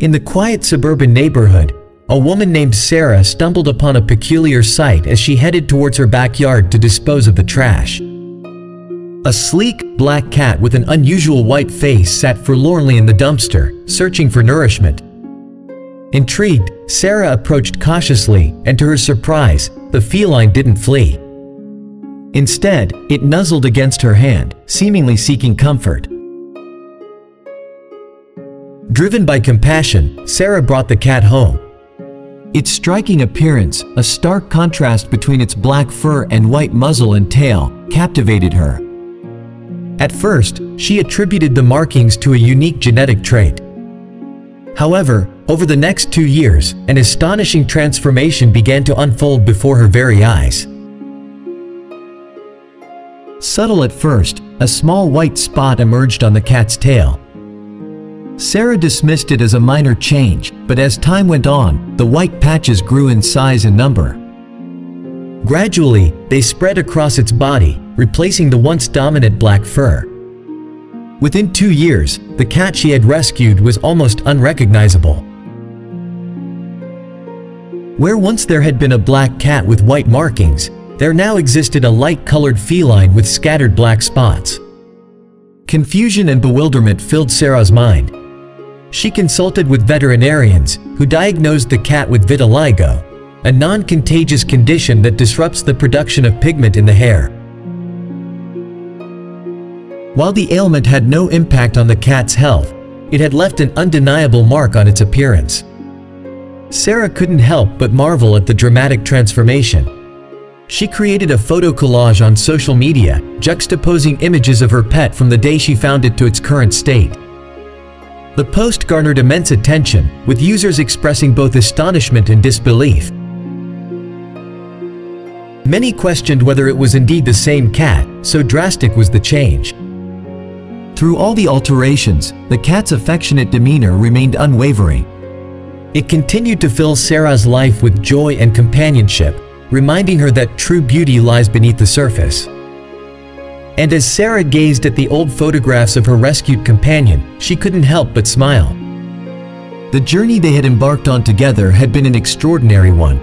In the quiet suburban neighborhood, a woman named Sarah stumbled upon a peculiar sight as she headed towards her backyard to dispose of the trash. A sleek, black cat with an unusual white face sat forlornly in the dumpster, searching for nourishment. Intrigued, Sarah approached cautiously, and to her surprise, the feline didn't flee. Instead, it nuzzled against her hand, seemingly seeking comfort. Driven by compassion, Sarah brought the cat home. Its striking appearance, a stark contrast between its black fur and white muzzle and tail, captivated her. At first, she attributed the markings to a unique genetic trait. However, over the next two years, an astonishing transformation began to unfold before her very eyes. Subtle at first, a small white spot emerged on the cat's tail. Sarah dismissed it as a minor change, but as time went on, the white patches grew in size and number. Gradually, they spread across its body, replacing the once dominant black fur. Within two years, the cat she had rescued was almost unrecognizable. Where once there had been a black cat with white markings, there now existed a light-colored feline with scattered black spots. Confusion and bewilderment filled Sarah's mind, she consulted with veterinarians, who diagnosed the cat with vitiligo, a non-contagious condition that disrupts the production of pigment in the hair. While the ailment had no impact on the cat's health, it had left an undeniable mark on its appearance. Sarah couldn't help but marvel at the dramatic transformation. She created a photo collage on social media, juxtaposing images of her pet from the day she found it to its current state. The post garnered immense attention, with users expressing both astonishment and disbelief. Many questioned whether it was indeed the same cat, so drastic was the change. Through all the alterations, the cat's affectionate demeanor remained unwavering. It continued to fill Sarah's life with joy and companionship, reminding her that true beauty lies beneath the surface. And as Sarah gazed at the old photographs of her rescued companion, she couldn't help but smile. The journey they had embarked on together had been an extraordinary one,